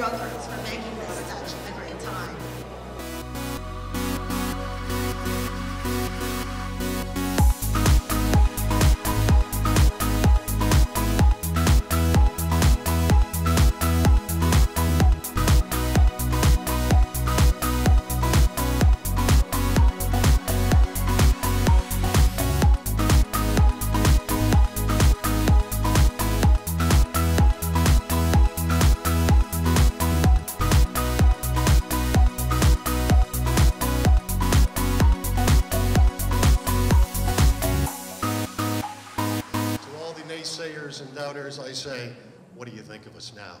the for making this and doubters, I say, what do you think of us now?